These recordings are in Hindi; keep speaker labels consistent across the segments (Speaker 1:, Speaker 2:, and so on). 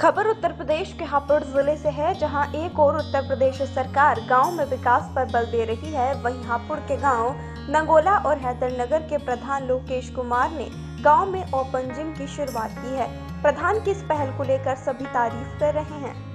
Speaker 1: खबर उत्तर प्रदेश के हापुड़ ज़िले से है, जहाँ एक और उत्तर प्रदेश सरकार गाँव में विकास पर बल दे रही है। वहीं हापुड़ के गाँव नंगोला और हैदरनगर के प्रधान लोकेश कुमार ने गाँव में ओपन जिम की शुरुआत की है। प्रधान की इस पहल को लेकर सभी तारीफ़ कर रहे हैं।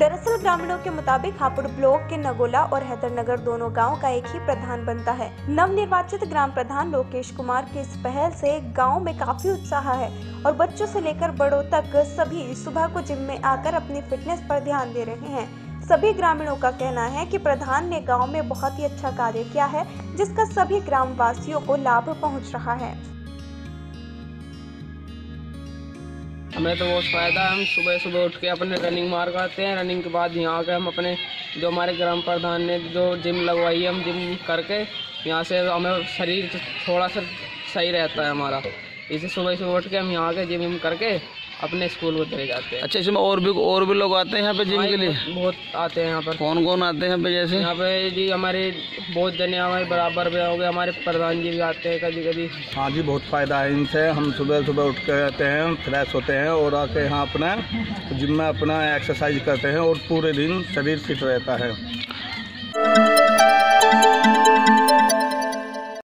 Speaker 1: दरअसल ग्रामीणों के मुताबिक हापुड़ ब्लॉक के नगोला और हैदरनगर दोनों गाँव का एक ही प्रधान बनता है। नव निर्वाचित ग्राम प्रधान लोकेश कुमार की इस पहल से गाँव में काफ़ी उत्साह है और बच्चों से लेकर बड़ों तक सभी सुबह को जिम में आकर अपनी फिटनेस पर ध्यान दे रहे हैं। सभी ग्रामीणों का कहना है कि प्रधान ने गाँव में बहुत ही अच्छा कार्य किया है, जिसका सभी ग्राम वासियों को लाभ पहुँच रहा है।
Speaker 2: हमें तो बहुत फ़ायदा है। हम सुबह सुबह उठ के अपने रनिंग मार करते हैं। रनिंग के बाद यहाँ आकर हम अपने जो हमारे ग्राम प्रधान ने जो जिम लगवाई है, हम जिम करके यहाँ से हमें शरीर थोड़ा सा सही रहता है हमारा। इसे सुबह सुबह उठ के हम यहाँ आके जिम विम करके अपने स्कूल को चले जाते हैं।
Speaker 3: अच्छा इसमें और भी और भी लोग आते हैं यहाँ पे जिम के लिए?
Speaker 2: हाँ, बहुत आते हैं यहाँ पर।
Speaker 3: कौन कौन आते हैं यहाँ पे जैसे?
Speaker 2: यहाँ पे जी हमारे बहुत जने हमारे बराबर में हो गए हमारे प्रधान जी भी आते हैं कभी कभी
Speaker 4: हाँ जी बहुत फ़ायदा है इनसे। हम सुबह सुबह उठ के रहते हैं फ्रेश होते हैं और आके यहाँ अपना जिम में अपना एक्सरसाइज करते हैं और पूरे दिन शरीर फिट रहता है।